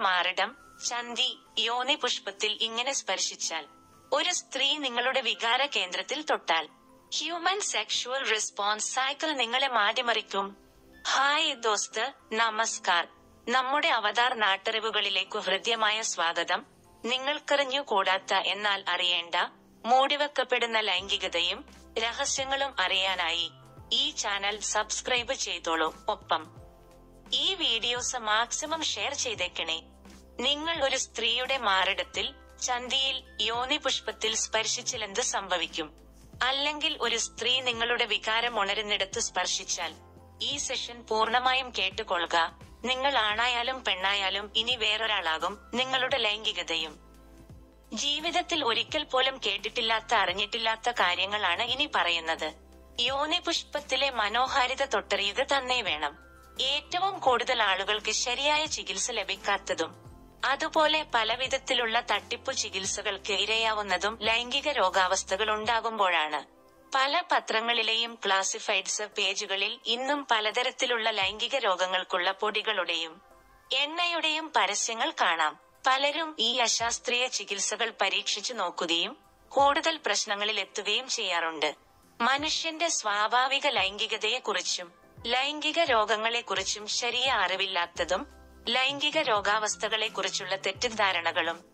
മാറിടം ചന്തി യോനി പുഷ്പത്തിൽ ഇങ്ങനെ സ്പർശിച്ചാൽ ഒരു സ്ത്രീ നിങ്ങളുടെ വികാര കേന്ദ്രത്തിൽ തൊട്ടാൽ ഹ്യൂമൻ സെക്ഷുവൽ റെസ്പോൺസ് സൈക്കിൾ നിങ്ങളെ മാറ്റിമറിക്കും. ഹായ് ദോസ്ത് നമസ്കാർ. നമ്മുടെ അവതാർ നാട്ടറിവുകളിലേക്കു ഹൃദ്യമായ സ്വാഗതം. നിങ്ങൾക്കറിഞ്ഞു കൂടാത്ത എന്നാൽ അറിയേണ്ട മൂടിവെക്കപ്പെടുന്ന ലൈംഗികതയും രഹസ്യങ്ങളും അറിയാനായി ഈ ചാനൽ സബ്സ്ക്രൈബ് ചെയ്തോളൂ. ഒപ്പം ഈ വീഡിയോസ് മാക്സിമം ഷെയർ ചെയ്തേക്കണേ. നിങ്ങൾ ഒരു സ്ത്രീയുടെ മാറിടത്തിൽ ചന്തിയിൽ യോനി പുഷ്പത്തിൽ സ്പർശിച്ചിലെന്ത് സംഭവിക്കും? അല്ലെങ്കിൽ ഒരു സ്ത്രീ നിങ്ങളുടെ വികാരം ഉണരുന്നിടത്ത് സ്പർശിച്ചാൽ? ഈ സെഷൻ പൂർണമായും കേട്ടുകൊള്ളുക. നിങ്ങൾ ആണായാലും പെണ്ണായാലും ഇനി വേറൊരാളാകും നിങ്ങളുടെ ലൈംഗികതയും. ജീവിതത്തിൽ ഒരിക്കൽ പോലും കേട്ടിട്ടില്ലാത്ത അറിഞ്ഞിട്ടില്ലാത്ത കാര്യങ്ങളാണ് ഇനി പറയുന്നത്. യോനി പുഷ്പത്തിലെ മനോഹാരിത തൊട്ടറിയുക തന്നെ വേണം. ഏറ്റവും കൂടുതൽ ആളുകൾക്ക് ശരിയായ ചികിത്സ ലഭിക്കാത്തതും അതുപോലെ പലവിധത്തിലുള്ള തട്ടിപ്പു ചികിത്സകൾക്ക് ഇരയാവുന്നതും ലൈംഗിക രോഗാവസ്ഥകൾ ഉണ്ടാകുമ്പോഴാണ്. പല പത്രങ്ങളിലെയും ക്ലാസിഫൈഡ്സ് പേജുകളിൽ ഇന്നും പലതരത്തിലുള്ള ലൈംഗിക രോഗങ്ങൾക്കുള്ള പൊടികളുടെയും എണ്ണയുടെയും പരസ്യങ്ങൾ കാണാം. പലരും ഈ അശാസ്ത്രീയ ചികിത്സകൾ പരീക്ഷിച്ചു നോക്കുകയും കൂടുതൽ പ്രശ്നങ്ങളിൽ എത്തുകയും ചെയ്യാറുണ്ട്. മനുഷ്യന്റെ സ്വാഭാവിക ലൈംഗികതയെക്കുറിച്ചും ലൈംഗിക രോഗങ്ങളെക്കുറിച്ചും ശരിയ അറിവില്ലാത്തതും ലൈംഗിക രോഗാവസ്ഥകളെക്കുറിച്ചുള്ള തെറ്റിദ്ധാരണകളും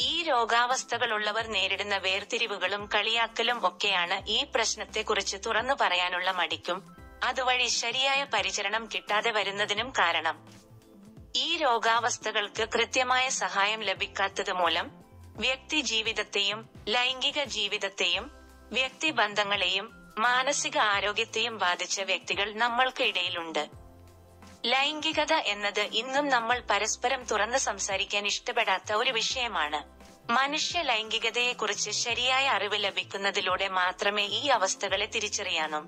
ഈ രോഗാവസ്ഥകളുള്ളവർ നേരിടുന്ന വേർതിരിവുകളും കളിയാക്കലും ഒക്കെയാണ് ഈ പ്രശ്നത്തെക്കുറിച്ച് തുറന്നു പറയാനുള്ള മടിക്കും. അതുവഴി ശരിയായ പരിചരണം കിട്ടാതെ വരുന്നതിനും കാരണം. ഈ രോഗാവസ്ഥകൾക്ക് കൃത്യമായ സഹായം ലഭിക്കാത്തത് മൂലം വ്യക്തി ജീവിതത്തെയും ലൈംഗിക ജീവിതത്തെയും വ്യക്തിബന്ധങ്ങളെയും മാനസിക ആരോഗ്യത്തെയും ബാധിച്ച വ്യക്തികൾ നമ്മൾക്ക് ഇടയിലുണ്ട് ലൈംഗികത എന്നത് ഇന്നും നമ്മൾ പരസ്പരം തുറന്ന് സംസാരിക്കാൻ ഇഷ്ടപ്പെടാത്ത ഒരു വിഷയമാണ്. മനുഷ്യ ലൈംഗികതയെക്കുറിച്ച് ശരിയായ അറിവ് ലഭിക്കുന്നതിലൂടെ മാത്രമേ ഈ അവസ്ഥകളെ തിരിച്ചറിയാനും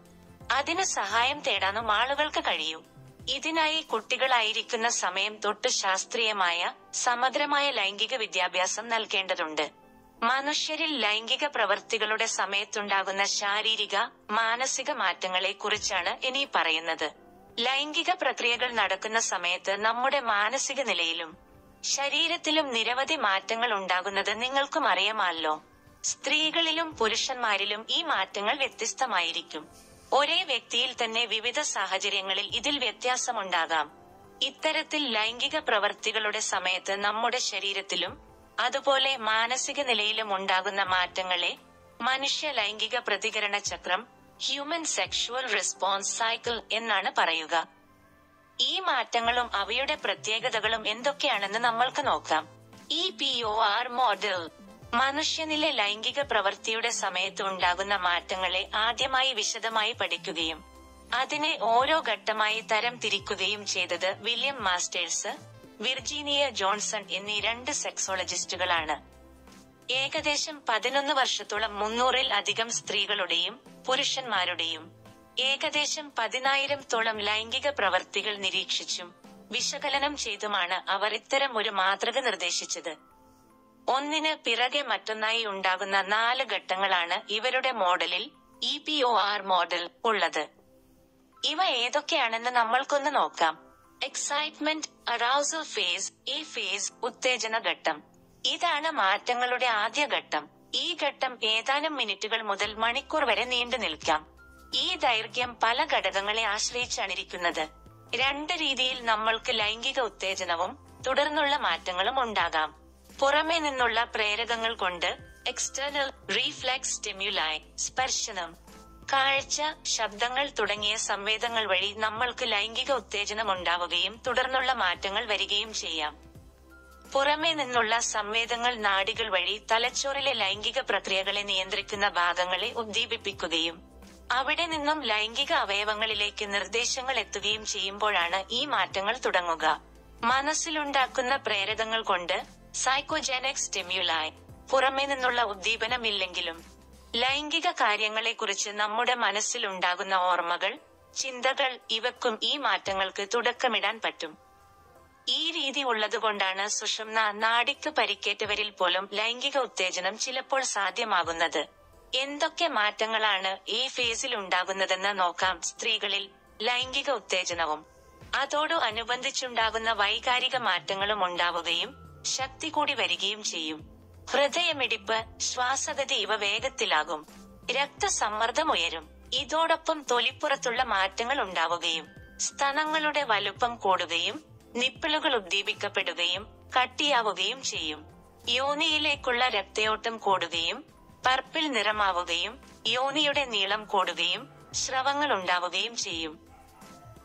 അതിന് സഹായം തേടാനും ആളുകൾക്ക് കഴിയൂ. ഇതിനായി കുട്ടികളായിരിക്കുന്ന സമയം തൊട്ട് ശാസ്ത്രീയമായ സമഗ്രമായ ലൈംഗിക വിദ്യാഭ്യാസം നൽകേണ്ടതുണ്ട്. മനുഷ്യരിൽ ലൈംഗിക പ്രവൃത്തികളുടെ സമയത്തുണ്ടാകുന്ന ശാരീരിക മാനസിക മാറ്റങ്ങളെ കുറിച്ചാണ് ഇനി പറയുന്നത്. ലൈംഗിക പ്രക്രിയകൾ നടക്കുന്ന സമയത്ത് നമ്മുടെ മാനസിക നിലയിലും ശരീരത്തിലും നിരവധി മാറ്റങ്ങൾ ഉണ്ടാകുന്നത് നിങ്ങൾക്കും അറിയാമല്ലോ. സ്ത്രീകളിലും പുരുഷന്മാരിലും ഈ മാറ്റങ്ങൾ വ്യത്യസ്തമായിരിക്കും. ഒരേ വ്യക്തിയിൽ തന്നെ വിവിധ സാഹചര്യങ്ങളിൽ ഇതിൽ വ്യത്യാസമുണ്ടാകാം. ഇത്തരത്തിൽ ലൈംഗിക പ്രവൃത്തികളുടെ സമയത്ത് നമ്മുടെ ശരീരത്തിലും അതുപോലെ മാനസിക നിലയിലും ഉണ്ടാകുന്ന മാറ്റങ്ങളെ മനുഷ്യ ലൈംഗിക പ്രതികരണ ചക്രം ഹ്യൂമൻ സെക്ഷുവൽ റെസ്പോൺസ് സൈക്കിൾ എന്നാണ് പറയുക. ഈ മാറ്റങ്ങളും അവയുടെ പ്രത്യേകതകളും എന്തൊക്കെയാണെന്ന് നമ്മൾക്ക് നോക്കാം. E P O R model മനുഷ്യനിലെ ലൈംഗിക പ്രവൃത്തിയുടെ സമയത്ത് ഉണ്ടാകുന്ന മാറ്റങ്ങളെ ആദ്യമായി വിശദമായി പഠിക്കുകയും അതിനെ ഓരോ ഘട്ടമായി തരം തിരിക്കുകയും ചെയ്തത് വില്യം മാസ്റ്റേഴ്സ് വിർജീനിയ ജോൺസൺ എന്നീ രണ്ട് സെക്സോളജിസ്റ്റുകളാണ്. ഏകദേശം പതിനൊന്ന് വർഷത്തോളം മുന്നൂറിൽ അധികം സ്ത്രീകളുടെയും പുരുഷന്മാരുടെയും ഏകദേശം പതിനായിരത്തോളം ലൈംഗിക പ്രവർത്തികൾ നിരീക്ഷിച്ചും വിശകലനം ചെയ്തുമാണ് അവർ ഇത്തരം ഒരു മാതൃക നിർദ്ദേശിച്ചത്. ഒന്നിന് പിറകെ മറ്റൊന്നായി ഉണ്ടാകുന്ന നാല് ഘട്ടങ്ങളാണ് ഇവരുടെ മോഡലിൽ ഇ മോഡൽ ഉള്ളത്. ഇവ ഏതൊക്കെയാണെന്ന് നമ്മൾക്കൊന്ന് നോക്കാം. എക്സൈറ്റ്മെന്റ് അറൌസൽ ഫേസ് ഈ ഫേസ് ഉത്തേജന ഘട്ടം. ഇതാണ് മാറ്റങ്ങളുടെ ആദ്യ ഘട്ടം. ഈ ഘട്ടം ഏതാനും മിനിറ്റുകൾ മുതൽ മണിക്കൂർ വരെ നീണ്ടു നിൽക്കാം. ഈ ദൈർഘ്യം പല ഘടകങ്ങളെ ആശ്രയിച്ചാണിരിക്കുന്നത്. രണ്ട് രീതിയിൽ നമ്മൾക്ക് ലൈംഗിക ഉത്തേജനവും തുടർന്നുള്ള മാറ്റങ്ങളും ഉണ്ടാകാം. പുറമെ നിന്നുള്ള പ്രേരകങ്ങൾ കൊണ്ട് എക്സ്റ്റേണൽ റീഫ്ലെക്സ് സ്റ്റിമ്യുലായി സ്പർശനം കാഴ്ച ശബ്ദങ്ങൾ തുടങ്ങിയ സംവേദങ്ങൾ വഴി നമ്മൾക്ക് ലൈംഗിക ഉത്തേജനം ഉണ്ടാവുകയും തുടർന്നുള്ള മാറ്റങ്ങൾ വരികയും ചെയ്യാം. പുറമേ നിന്നുള്ള സംവേദങ്ങൾ നാടികൾ വഴി തലച്ചോറിലെ ലൈംഗിക പ്രക്രിയകളെ നിയന്ത്രിക്കുന്ന ഭാഗങ്ങളെ ഉദ്ദീപിപ്പിക്കുകയും അവിടെ നിന്നും ലൈംഗിക അവയവങ്ങളിലേക്ക് നിർദ്ദേശങ്ങൾ എത്തുകയും ചെയ്യുമ്പോഴാണ് ഈ മാറ്റങ്ങൾ തുടങ്ങുക. മനസ്സിലുണ്ടാക്കുന്ന പ്രേരകങ്ങൾ കൊണ്ട് സൈക്കോജെനിക് സ്റ്റിമ്യുലായി പുറമേ നിന്നുള്ള ഉദ്ദീപനമില്ലെങ്കിലും ലൈംഗിക കാര്യങ്ങളെക്കുറിച്ച് നമ്മുടെ മനസ്സിലുണ്ടാകുന്ന ഓർമ്മകൾ ചിന്തകൾ ഇവക്കും ഈ മാറ്റങ്ങൾക്ക് തുടക്കമിടാൻ പറ്റും. ഈ രീതി ഉള്ളതുകൊണ്ടാണ് സുഷുമ്ന നാടിക്ക് പരിക്കേറ്റവരിൽ പോലും ലൈംഗിക ഉത്തേജനം ചിലപ്പോൾ സാധ്യമാകുന്നത്. എന്തൊക്കെ മാറ്റങ്ങളാണ് ഈ ഫേസിൽ ഉണ്ടാകുന്നതെന്ന് നോക്കാം സ്ത്രീകളിൽ ലൈംഗിക ഉത്തേജനവും. അതോടു അനുബന്ധിച്ചുണ്ടാകുന്ന വൈകാരിക മാറ്റങ്ങളും ഉണ്ടാവുകയും ശക്തി കൂടി വരികയും ചെയ്യും. ഹൃദയമിടിപ്പ് ശ്വാസഗതി ഇവ വേഗത്തിലാകും. രക്തസമ്മർദ്ദം ഉയരും ഇതോടൊപ്പം തൊലിപ്പുറത്തുള്ള മാറ്റങ്ങൾ ഉണ്ടാവുകയും സ്തനങ്ങളുടെ വലുപ്പം കൂടുകയും നിപ്പിളുകൾ ഉദ്ദീപിക്കപ്പെടുകയും കട്ടിയാവുകയും ചെയ്യും. യോനിയിലേക്കുള്ള രക്തയോട്ടം കൂടുകയും പർപ്പിൽ നിറമാവുകയും യോനിയുടെ നീളം കൂടുകയും സ്രവങ്ങൾ ഉണ്ടാവുകയും ചെയ്യും.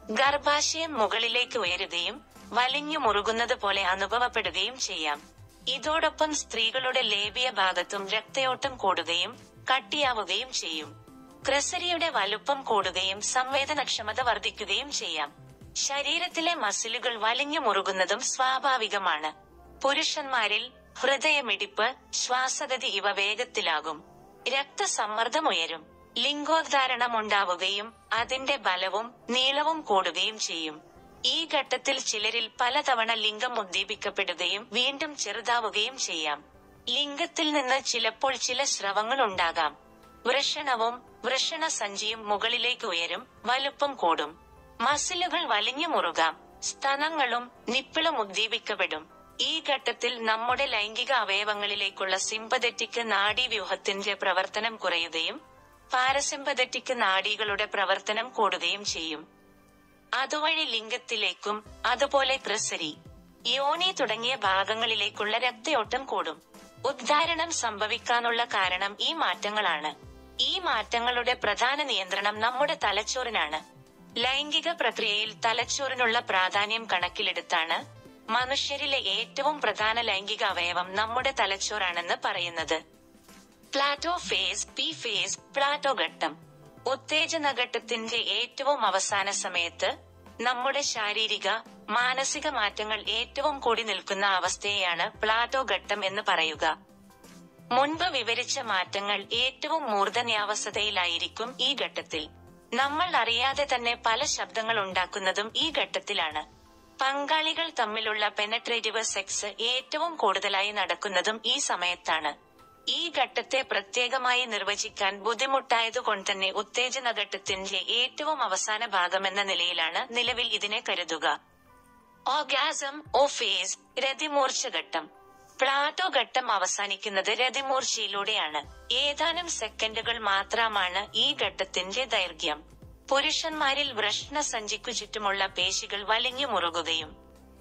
ഗർഭാശയം മുകളിലേക്ക് ഉയരുകയും വലിഞ്ഞു മുറുകുന്നത് പോലെ അനുഭവപ്പെടുകയും ചെയ്യാം. ഇതോടൊപ്പം സ്ത്രീകളുടെ ലേബിയ ഭാഗത്തും രക്തയോട്ടം കൂടുകയും കട്ടിയാവുകയും ചെയ്യും. ക്രസരിയുടെ വലുപ്പം കൂടുകയും സംവേദനക്ഷമത വർദ്ധിക്കുകയും ചെയ്യാം. ശരീരത്തിലെ മസിലുകൾ വലിഞ്ഞു മുറുകുന്നതും സ്വാഭാവികമാണ്. പുരുഷന്മാരിൽ ഹൃദയമിടിപ്പ് ശ്വാസഗതി ഇവ വേഗത്തിലാകും. രക്തസമ്മർദ്ദം ഉയരും. ലിംഗോദ്ധാരണമുണ്ടാവുകയും അതിന്റെ ബലവും നീളവും കൂടുകയും ചെയ്യും. ഈ ഘട്ടത്തിൽ ചിലരിൽ പലതവണ ലിംഗം ഉദ്ദീപിക്കപ്പെടുകയും വീണ്ടും ചെറുതാവുകയും ചെയ്യാം. ലിംഗത്തിൽ നിന്ന് ചിലപ്പോൾ ചില സ്രവങ്ങൾ ഉണ്ടാകാം. വൃഷണവും വൃഷണ സഞ്ചിയും മുകളിലേക്ക് ഉയരും വലുപ്പം കൂടും. മസിലുകൾ വലിഞ്ഞു മുറുകാം സ്തനങ്ങളും നിപ്പിളും ഉദ്ദീപിക്കപ്പെടും. ഈ ഘട്ടത്തിൽ നമ്മുടെ ലൈംഗിക അവയവങ്ങളിലേക്കുള്ള സിമ്പതറ്റിക് നാഡീവ്യൂഹത്തിന്റെ പ്രവർത്തനം കുറയുകയും പാരസിമ്പതറ്റിക് നാഡികളുടെ പ്രവർത്തനം കൂടുകയും ചെയ്യും. അതുവഴി ലിംഗത്തിലേക്കും അതുപോലെ ക്രിസരി യോനി തുടങ്ങിയ ഭാഗങ്ങളിലേക്കുള്ള രക്തയോട്ടം കൂടും. ഉദ്ധാരണം സംഭവിക്കാനുള്ള കാരണം ഈ മാറ്റങ്ങളാണ്. ഈ മാറ്റങ്ങളുടെ പ്രധാന നിയന്ത്രണം നമ്മുടെ തലച്ചോറിനാണ്. ലൈംഗിക പ്രക്രിയയിൽ തലച്ചോറിനുള്ള പ്രാധാന്യം കണക്കിലെടുത്താണ് മനുഷ്യരിലെ ഏറ്റവും പ്രധാന ലൈംഗിക അവയവം നമ്മുടെ തലച്ചോറാണെന്ന് പറയുന്നത്. Plateau phase P phase plateau ഘട്ടം. ഉത്തേജന ഘട്ടത്തിന്റെ ഏറ്റവും അവസാന സമയത്ത് നമ്മുടെ ശാരീരിക മാനസിക മാറ്റങ്ങൾ ഏറ്റവും കൂടി നിൽക്കുന്ന അവസ്ഥയെയാണ് പ്ലാറ്റോ ഘട്ടം എന്ന് പറയുക. മുൻപ് വിവരിച്ച മാറ്റങ്ങൾ ഏറ്റവും മൂർധന്യാവസ്ഥയിലായിരിക്കും ഈ ഘട്ടത്തിൽ. നമ്മൾ അറിയാതെ തന്നെ പല ശബ്ദങ്ങൾ ഉണ്ടാക്കുന്നതും ഈ ഘട്ടത്തിലാണ്. പങ്കാളികൾ തമ്മിലുള്ള പെനട്രേറ്റീവ് സെക്സ് ഏറ്റവും കൂടുതലായി നടക്കുന്നതും ഈ സമയത്താണ്. ഈ ഘട്ടത്തെ പ്രത്യേകമായി നിർവചിക്കാൻ ബുദ്ധിമുട്ടായതുകൊണ്ട് തന്നെ ഉത്തേജന ഘട്ടത്തിന്റെ ഏറ്റവും അവസാന ഭാഗമെന്ന നിലയിലാണ് നിലവിൽ ഇതിനെ കരുതുക. ഓഗാസം ഓ ഫേസ് രതിമൂർച്ച ഘട്ടം. പ്ലാറ്റോ ഘട്ടം അവസാനിക്കുന്നത് രതിമൂർച്ചയിലൂടെയാണ്. ഏതാനും സെക്കൻഡുകൾ മാത്രമാണ് ഈ ഘട്ടത്തിന്റെ ദൈർഘ്യം. പുരുഷന്മാരിൽ വൃഷ്ണ സഞ്ചിക്കു ചുറ്റുമുള്ള പേശികൾ വലിഞ്ഞു മുറുകുകയും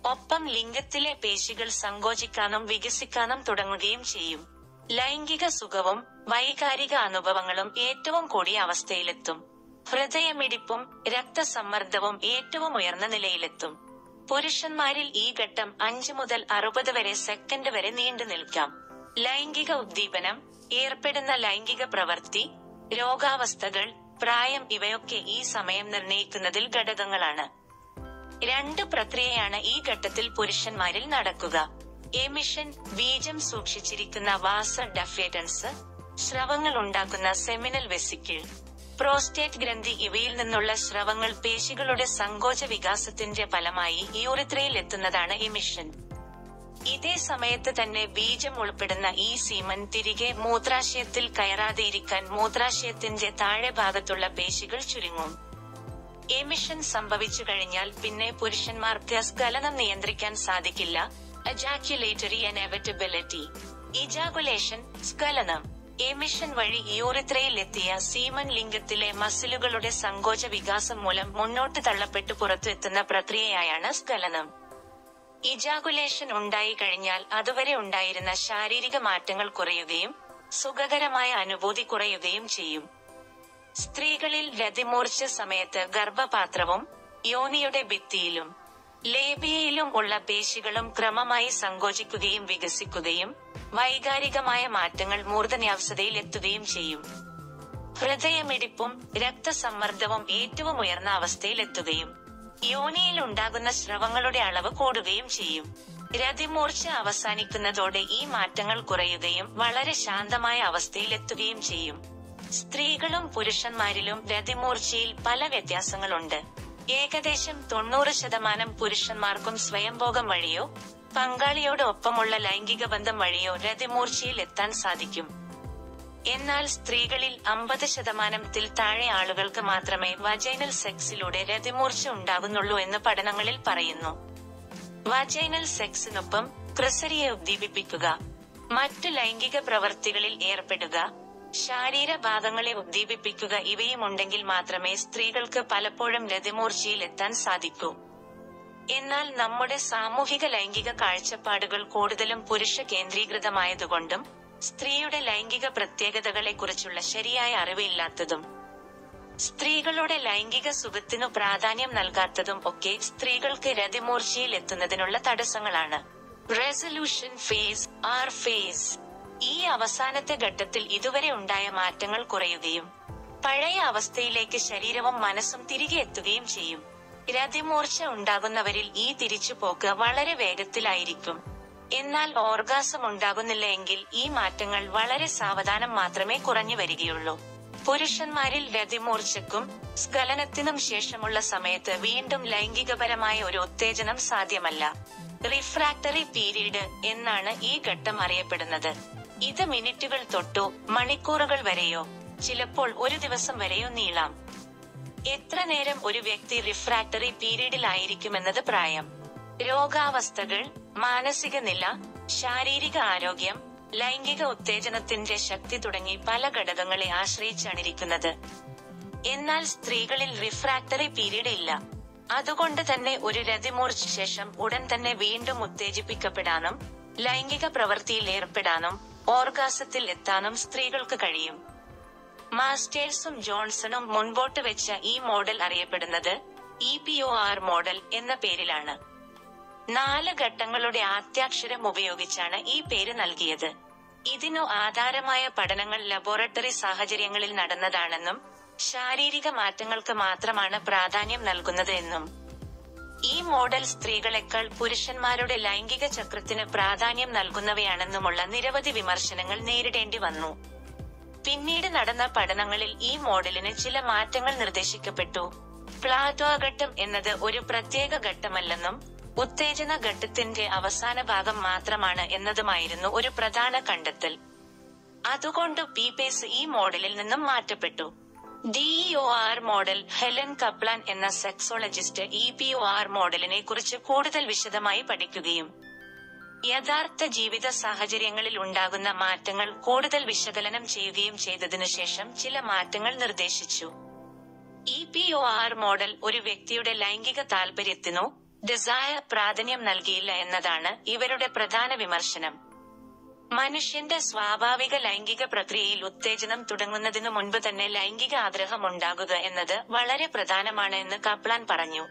ഒപ്പം ലിംഗത്തിലെ പേശികൾ സങ്കോചിക്കാനും വികസിക്കാനും തുടങ്ങുകയും ചെയ്യും. ലൈംഗിക സുഖവും വൈകാരിക അനുഭവങ്ങളും ഏറ്റവും കൂടിയ അവസ്ഥയിലെത്തും. ഹൃദയമിടിപ്പും രക്തസമ്മർദ്ദവും ഏറ്റവും ഉയർന്ന നിലയിലെത്തും. പുരുഷന്മാരിൽ ഈ ഘട്ടം അഞ്ചു മുതൽ അറുപത് വരെ സെക്കൻഡ് വരെ നീണ്ടു നിൽക്കാം. ലൈംഗിക ഉദ്ദീപനം ഏർപ്പെടുന്ന ലൈംഗിക പ്രവൃത്തി രോഗാവസ്ഥകൾ പ്രായം ഇവയൊക്കെ ഈ സമയം നിർണയിക്കുന്നതിൽ ഘടകങ്ങളാണ്. രണ്ട് പ്രക്രിയയാണ് ഈ ഘട്ടത്തിൽ പുരുഷന്മാരിൽ നടക്കുക. എമിഷൻ ബീജം സൂക്ഷിച്ചിരിക്കുന്ന വാസ ഡഫേറ്റൻസ് സ്രവങ്ങൾ ഉണ്ടാക്കുന്ന സെമിനൽ വെസിക്കിൾ പ്രോസ്റ്റേറ്റ് ഗ്രന്ഥി ഇവയിൽ നിന്നുള്ള സ്രവങ്ങൾ പേശികളുടെ സങ്കോച വികാസത്തിന്റെ ഫലമായി യൂറിത്രയിൽ എത്തുന്നതാണ് എമിഷൻ ഇതേ സമയത്ത് തന്നെ ബീജം ഉൾപ്പെടുന്ന ഈ സീമൻ തിരികെ മൂത്രാശയത്തിൽ കയറാതെ ഇരിക്കാൻ മൂത്രാശയത്തിന്റെ താഴെ ഭാഗത്തുള്ള പേശികൾ ചുരുങ്ങും. എമിഷൻ സംഭവിച്ചു കഴിഞ്ഞാൽ പിന്നെ പുരുഷന്മാർക്ക് സ്ഖലനം നിയന്ത്രിക്കാൻ സാധിക്കില്ല. അജാക്യുലേറ്ററി അനവറ്റബിലിറ്റി ഇജാകുലേഷൻ സ്ഖലനം എമിഷൻ വഴി യൂറിത്രയിൽ എത്തിയ സീമൻ ലിംഗത്തിലെ മസിലുകളുടെ സങ്കോച വികാസം മൂലം മുന്നോട്ട് തള്ളപ്പെട്ടു പുറത്തുവെത്തുന്ന പ്രക്രിയയായാണ് സ്ഖലനം ഇജാകുലേഷൻ ഉണ്ടായി കഴിഞ്ഞാൽ അതുവരെ ഉണ്ടായിരുന്ന ശാരീരിക മാറ്റങ്ങൾ കുറയുകയും സുഖകരമായ അനുഭൂതി കുറയുകയും ചെയ്യും. സ്ത്രീകളിൽ രതിമൂർച്ച സമയത്ത് ഗർഭപാത്രവും യോനിയുടെ ഭിത്തിയിലും ലേബിയയിലും ഉള്ള പേശികളും ക്രമമായി സങ്കോചിക്കുകയും വികസിക്കുകയും വൈകാരികമായ മാറ്റങ്ങൾ മൂർധന്യാവസ്ഥയിൽ എത്തുകയും ചെയ്യും. ഹൃദയമിടിപ്പും രക്തസമ്മർദ്ദവും ഏറ്റവും ഉയർന്ന അവസ്ഥയിൽ എത്തുകയും യോനിയിൽ ഉണ്ടാകുന്ന സ്രവങ്ങളുടെ അളവ് കൂടുകയും ചെയ്യും. രതിമൂർച്ച അവസാനിക്കുന്നതോടെ ഈ മാറ്റങ്ങൾ കുറയുകയും വളരെ ശാന്തമായ അവസ്ഥയിൽ എത്തുകയും ചെയ്യും. സ്ത്രീകളും പുരുഷന്മാരിലും രതിമൂർച്ചയിൽ പല വ്യത്യാസങ്ങളുണ്ട്. ഏകദേശം തൊണ്ണൂറ് ശതമാനം പുരുഷന്മാർക്കും സ്വയംഭോഗം വഴിയോ പങ്കാളിയോട് ഒപ്പമുള്ള ലൈംഗിക ബന്ധം വഴിയോ രതിമൂർച്ചയിൽ എത്താൻ സാധിക്കും. എന്നാൽ സ്ത്രീകളിൽ അമ്പത് ശതമാനത്തിൽ താഴെ ആളുകൾക്ക് മാത്രമേ വജൈനൽ സെക്സിലൂടെ രതിമൂർച്ച ഉണ്ടാകുന്നുള്ളൂ എന്ന് പഠനങ്ങളിൽ പറയുന്നു. വജൈനൽ സെക്സിനൊപ്പം ക്രിസരിയെ ഉദ്ദീപിപ്പിക്കുക മറ്റു ലൈംഗിക പ്രവർത്തികളിൽ ഏർപ്പെടുക ശാരീരഭാഗങ്ങളെ ഉദ്ദീപിപ്പിക്കുക ഇവയും ഉണ്ടെങ്കിൽ മാത്രമേ സ്ത്രീകൾക്ക് പലപ്പോഴും രതിമൂർച്ചയിൽ എത്താൻ സാധിക്കൂ. എന്നാൽ നമ്മുടെ സാമൂഹിക ലൈംഗിക കാഴ്ചപ്പാടുകൾ കൂടുതലും പുരുഷ കേന്ദ്രീകൃതമായതുകൊണ്ടും സ്ത്രീയുടെ ലൈംഗിക പ്രത്യേകതകളെക്കുറിച്ചുള്ള ശരിയായ അറിവില്ലാത്തതും സ്ത്രീകളുടെ ലൈംഗിക സുഖത്തിനു പ്രാധാന്യം നൽകാത്തതും ഒക്കെ സ്ത്രീകൾക്ക് രതിമൂർച്ചയിൽ എത്തുന്നതിനുള്ള തടസ്സങ്ങളാണ്. റെസൊല്യൂഷൻ ഫേസ് ആർ ഫേസ് ഈ അവസാനത്തെ ഘട്ടത്തിൽ ഇതുവരെ ഉണ്ടായ മാറ്റങ്ങൾ കുറയുകയും പഴയ അവസ്ഥയിലേക്ക് ശരീരവും മനസ്സും തിരികെ എത്തുകയും ചെയ്യും. രതിമൂർച്ച ഉണ്ടാകുന്നവരിൽ ഈ തിരിച്ചുപോക്ക് വളരെ വേഗത്തിലായിരിക്കും. എന്നാൽ ഓർഗാസം ഉണ്ടാകുന്നില്ല എങ്കിൽ ഈ മാറ്റങ്ങൾ വളരെ സാവധാനം മാത്രമേ കുറഞ്ഞു വരികയുള്ളൂ. പുരുഷന്മാരിൽ രതിമൂർച്ചക്കും സ്ഖലനത്തിനും ശേഷമുള്ള സമയത്ത് വീണ്ടും ലൈംഗികപരമായ ഒരു ഉത്തേജനം സാധ്യമല്ല. റിഫ്രാക്ടറി പീരീഡ് എന്നാണ് ഈ ഘട്ടം അറിയപ്പെടുന്നത്. ഇത് മിനിറ്റുകൾ തൊട്ടോ മണിക്കൂറുകൾ വരെയോ. ചിലപ്പോൾ ഒരു ദിവസം വരെയോ നീളാം. എത്ര നേരം ഒരു വ്യക്തി റിഫ്രാക്ടറി പീരീഡിലായിരിക്കുമെന്നത് പ്രായം. രോഗാവസ്ഥകൾ മാനസിക നില ശാരീരിക ആരോഗ്യം ലൈംഗിക ഉത്തേജനത്തിന്റെ ശക്തി തുടങ്ങി പല ഘടകങ്ങളെ ആശ്രയിച്ചാണിരിക്കുന്നത്. എന്നാൽ സ്ത്രീകളിൽ റിഫ്രാക്ടറി പീരീഡ് ഇല്ല. അതുകൊണ്ട് തന്നെ ഒരു രതിമൂർച്ച ശേഷം ഉടൻ തന്നെ വീണ്ടും ഉത്തേജിപ്പിക്കപ്പെടാനും ലൈംഗിക പ്രവൃത്തിയിൽ ഏർപ്പെടാനും ഓർഗാസത്തിൽ എത്താനും സ്ത്രീകൾക്ക് കഴിയും. മാസ്റ്റേഴ്സും ജോൺസണും മുൻപോട്ട് വെച്ച ഈ മോഡൽ അറിയപ്പെടുന്നത് E P O R model എന്ന പേരിലാണ്. നാല് ഘട്ടങ്ങളുടെ ആദ്യാക്ഷരം ഉപയോഗിച്ചാണ് ഈ പേര് നൽകിയത്. ഇതിനു ആധാരമായ പഠനങ്ങൾ ലബോറട്ടറി സാഹചര്യങ്ങളിൽ നടന്നതാണെന്നും ശാരീരിക മാറ്റങ്ങൾക്ക് മാത്രമാണ് പ്രാധാന്യം നൽകുന്നത് എന്നും ഈ മോഡൽ സ്ത്രീകളെക്കാൾ പുരുഷന്മാരുടെ ലൈംഗിക ചക്രത്തിന് പ്രാധാന്യം നൽകുന്നവയാണെന്നുമുള്ള നിരവധി വിമർശനങ്ങൾ നേരിടേണ്ടി വന്നു. പിന്നീട് നടന്ന പഠനങ്ങളിൽ ഈ മോഡലിന് ചില മാറ്റങ്ങൾ നിർദ്ദേശിക്കപ്പെട്ടു. പ്ലാറ്റോ ഘട്ടം എന്നത് ഒരു പ്രത്യേക ഘട്ടമല്ലെന്നും ഉത്തേജന ഘട്ടത്തിന്റെ അവസാന ഭാഗം മാത്രമാണ് എന്നതുമായിരുന്നു ഒരു പ്രധാന കണ്ടെത്തൽ. അതുകൊണ്ട് പീപേസ് ഈ മോഡലിൽ നിന്നും മാറ്റപ്പെട്ടു. DEO R model Helen Kaplan എന്ന sexologist E P O R മോഡലിനെ കുറിച്ച് കൂടുതൽ വിശദമായി പഠിക്കുകയും യഥാർത്ഥ ജീവിത സാഹചര്യങ്ങളിൽ ഉണ്ടാകുന്ന മാറ്റങ്ങൾ കൂടുതൽ വിശകലനം ചെയ്യുകയും ചെയ്തതിനു ശേഷം ചില മാറ്റങ്ങൾ നിർദ്ദേശിച്ചു. E P O R model ഒരു വ്യക്തിയുടെ ലൈംഗിക താൽപര്യത്തിനോ ഡിസയർ പ്രാധാന്യം നൽകിയില്ല എന്നതാണ് ഇവരുടെ പ്രധാന വിമർശനം. മനുഷ്യന്റെ സ്വാഭാവിക ലൈംഗിക പ്രക്രിയയിൽ ഉത്തേജനം തുടങ്ങുന്നതിനു മുൻപ് തന്നെ ലൈംഗിക ആഗ്രഹം ഉണ്ടാകുക എന്നത് വളരെ പ്രധാനമാണ് എന്ന് കപ്ലാൻ പറഞ്ഞു.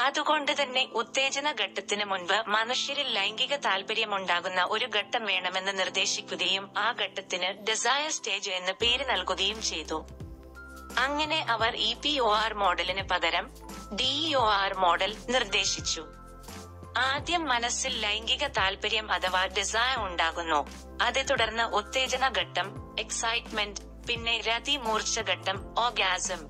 അതുകൊണ്ട് തന്നെ ഉത്തേജന ഘട്ടത്തിന് മുൻപ് മനുഷ്യരിൽ ലൈംഗിക താല്പര്യമുണ്ടാകുന്ന ഒരു ഘട്ടം വേണമെന്ന് നിർദ്ദേശിക്കുകയും ആ ഘട്ടത്തിന് ഡിസയർ സ്റ്റേജ് എന്ന് പേര് നൽകുകയും ചെയ്തു. അങ്ങനെ അവർ ഇ പി ഒ ആർ മോഡലിന് പകരം ഡിഇഒ ആർ മോഡൽ നിർദ്ദേശിച്ചു. ആദ്യം മനസ്സിൽ ലൈംഗിക താല്പര്യം അഥവാ ഡിസയർ ഉണ്ടാകുന്നു. അതേ തുടർന്ന് ഉത്തേജന ഘട്ടം എക്സൈറ്റ്മെന്റ് പിന്നെ രതി മൂർച്ച ഘട്ടം ഓഗാസം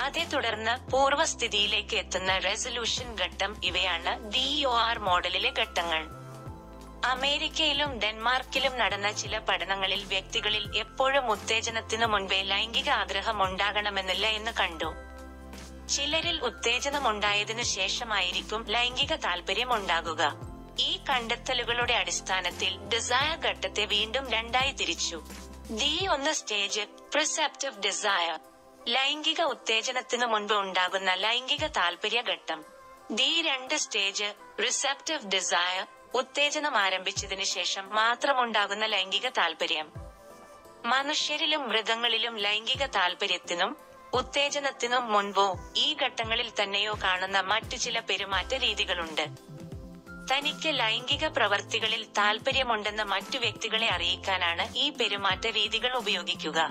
അതേ തുടർന്ന് പൂർവസ്ഥിതിയിലേക്ക് എത്തുന്ന റെസൊല്യൂഷൻ ഘട്ടം ഇവയാണ് ഡിഇഒ ആർ മോഡലിലെ ഘട്ടങ്ങൾ. അമേരിക്കയിലും ഡെൻമാർക്കിലും നടന്ന ചില പഠനങ്ങളിൽ വ്യക്തികളിൽ എപ്പോഴും ഉത്തേജനത്തിനു മുൻപേ ലൈംഗിക ആഗ്രഹം ഉണ്ടാകണമെന്നില്ല എന്ന് കണ്ടു. ചിലരിൽ ഉത്തേജനമുണ്ടായതിനു ശേഷമായിരിക്കും ലൈംഗിക താല്പര്യം ഉണ്ടാകുക ഈ കണ്ടെത്തലുകളുടെ അടിസ്ഥാനത്തിൽ ഡിസയർ ഘട്ടത്തെ വീണ്ടും രണ്ടായി തിരിച്ചു. ദി ഒന്ന് സ്റ്റേജ് പ്രിസെപ്റ്റീവ് ഡിസയർ ലൈംഗിക ഉത്തേജനത്തിനു മുൻപ് ഉണ്ടാകുന്ന ലൈംഗിക താല്പര്യ ഘട്ടം. ദി രണ്ട് സ്റ്റേജ് റിസെപ്റ്റീവ് ഡിസയർ ഉത്തേജനം ആരംഭിച്ചതിനു ശേഷം മാത്രമുണ്ടാകുന്ന ലൈംഗിക താല്പര്യം മനുഷ്യരിലും മൃഗങ്ങളിലും ലൈംഗിക താല്പര്യത്തിനും ഉത്തേജനത്തിനും മുൻപോ ഈ ഘട്ടങ്ങളിൽ തന്നെയോ കാണുന്ന മറ്റു ചില പെരുമാറ്റ രീതികളുണ്ട്. തനിക്ക് ലൈംഗിക പ്രവർത്തികളിൽ താല്പര്യമുണ്ടെന്ന് മറ്റു വ്യക്തികളെ അറിയിക്കാനാണ് ഈ പെരുമാറ്റ രീതികൾ ഉപയോഗിക്കുക.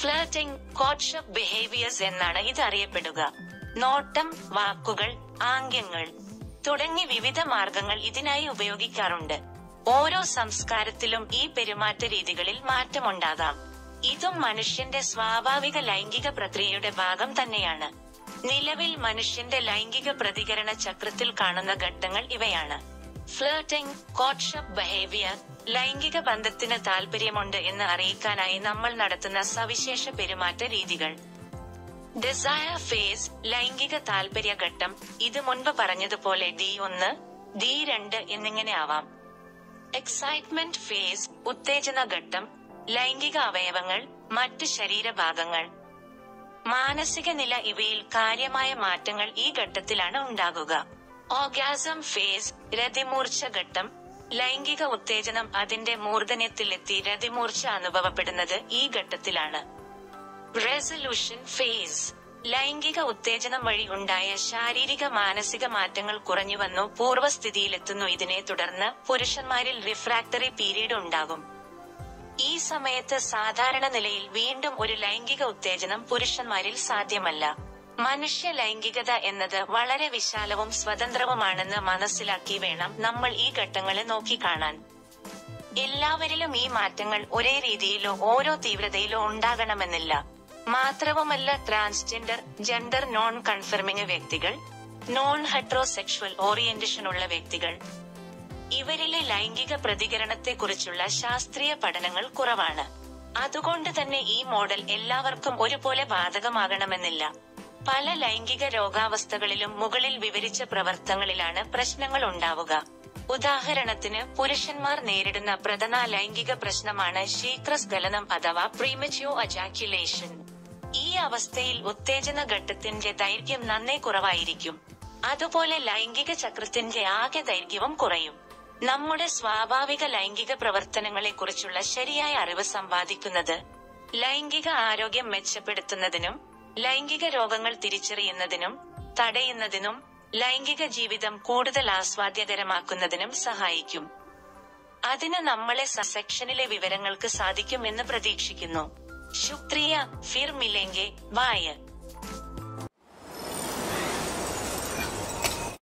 ഫ്ലർട്ടിംഗ് കോട്ട്ഷപ്പ് ബിഹേവിയേഴ്സ് എന്നാണ് ഇത് അറിയപ്പെടുക. നോട്ടം വാക്കുകൾ ആംഗ്യങ്ങൾ തുടങ്ങി വിവിധ മാർഗങ്ങൾ ഇതിനായി ഉപയോഗിക്കാറുണ്ട്. ഓരോ സംസ്കാരത്തിലും ഈ പെരുമാറ്റ രീതികളിൽ മാറ്റമുണ്ടാകാം. ഇതും മനുഷ്യന്റെ സ്വാഭാവിക ലൈംഗിക പ്രക്രിയയുടെ ഭാഗം തന്നെയാണ്. നിലവിൽ മനുഷ്യന്റെ ലൈംഗിക പ്രതികരണ ചക്രത്തിൽ കാണുന്ന ഘട്ടങ്ങൾ ഇവയാണ്. ഫ്ലേർട്ടിംഗ് കോട്ട്ഷപ്പ് ബിഹേവിയർ ലൈംഗിക ബന്ധത്തിന് താല്പര്യമുണ്ട് എന്ന് അറിയിക്കാനായി നമ്മൾ നടത്തുന്ന സവിശേഷ പെരുമാറ്റ രീതികൾ. ഡിസയർ ഫേസ് ലൈംഗിക താല്പര്യ ഘട്ടം ഇത് മുൻപ് പറഞ്ഞതുപോലെ ഡി ഒന്ന് ഡി രണ്ട് എന്നിങ്ങനെ ആവാം. എക്സൈറ്റ്മെന്റ് ഫേസ് ഉത്തേജന ഘട്ടം ലൈംഗിക അവയവങ്ങൾ മറ്റ് ശരീരഭാഗങ്ങൾ. മാനസിക നില ഇവയിൽ കാര്യമായ മാറ്റങ്ങൾ ഈ ഘട്ടത്തിലാണ് ഉണ്ടാകുക. ഓർഗാസം ഫേസ് രതിമൂർച്ച ഘട്ടം ലൈംഗിക ഉത്തേജനം അതിന്റെ മൂർധന്യത്തിലെത്തി രതിമൂർച്ച അനുഭവപ്പെടുന്നത് ഈ ഘട്ടത്തിലാണ്. Resolution phase. ലൈംഗിക ഉത്തേജനം വഴി ഉണ്ടായ ശാരീരിക മാനസിക മാറ്റങ്ങൾ കുറഞ്ഞുവന്നു പൂർവസ്ഥിതിയിലെത്തുന്നു. ഇതിനെ തുടർന്ന് പുരുഷന്മാരിൽ റിഫ്രാക്ടറി പീരീഡ് ഉണ്ടാകും. ഈ സമയത്ത് സാധാരണ നിലയിൽ വീണ്ടും ഒരു ലൈംഗിക ഉത്തേജനം പുരുഷന്മാരിൽ സാധ്യമല്ല. മനുഷ്യ ലൈംഗികത എന്നത് വളരെ വിശാലവും സ്വതന്ത്രവുമാണെന്ന് മനസ്സിലാക്കി വേണം നമ്മൾ ഈ ഘട്ടങ്ങളെ നോക്കിക്കാണാൻ. എല്ലാവരിലും ഈ മാറ്റങ്ങൾ ഒരേ രീതിയിലോ ഓരോ തീവ്രതയിലോ ഉണ്ടാകണമെന്നില്ല. മാത്രവുമല്ല ട്രാൻസ്ജെൻഡർ ജെൻഡർ നോൺ കൺഫർമിംഗ് വ്യക്തികൾ നോൺ ഹെട്രോസെക്ഷൽ ഓറിയന്റേഷൻ ഉള്ള വ്യക്തികൾ ഇവരിലെ ലൈംഗിക പ്രതികരണത്തെക്കുറിച്ചുള്ള ശാസ്ത്രീയ പഠനങ്ങൾ കുറവാണ്. അതുകൊണ്ട് തന്നെ ഈ മോഡൽ എല്ലാവർക്കും ഒരുപോലെ ബാധകമാകണമെന്നില്ല. പല ലൈംഗിക രോഗാവസ്ഥകളിലും മുകളിൽ വിവരിച്ച പ്രവർത്തനങ്ങളിലാണ് പ്രശ്നങ്ങൾ ഉണ്ടാവുക. ഉദാഹരണത്തിന് പുരുഷന്മാർ നേരിടുന്ന പ്രധാന ലൈംഗിക പ്രശ്നമാണ് ശീഘ്രസ്ഖലനം അഥവാ പ്രീമച്യോ അജാക്യുലേഷൻ ഈ അവസ്ഥയിൽ ഉത്തേജന ഘട്ടത്തിന്റെ ദൈർഘ്യം നന്നേ കുറവായിരിക്കും. അതുപോലെ ലൈംഗിക ചക്രത്തിന്റെ ആകെ ദൈർഘ്യവും കുറയും. നമ്മുടെ സ്വാഭാവിക ലൈംഗിക പ്രവർത്തനങ്ങളെ കുറിച്ചുള്ള ശരിയായ അറിവ് സമ്പാദിക്കുന്നത് ലൈംഗിക ആരോഗ്യം മെച്ചപ്പെടുത്തുന്നതിനും ലൈംഗിക രോഗങ്ങൾ തിരിച്ചറിയുന്നതിനും തടയുന്നതിനും ലൈംഗിക ജീവിതം കൂടുതൽ ആസ്വാദ്യകരമാക്കുന്നതിനും സഹായിക്കും. അതിന് നമ്മളെ സെക്ഷനിലെ വിവരങ്ങൾക്ക് സാധിക്കുമെന്ന് പ്രതീക്ഷിക്കുന്നു. ശുക്രിയ ഫിർ മിലെങ്കെ ബായ്.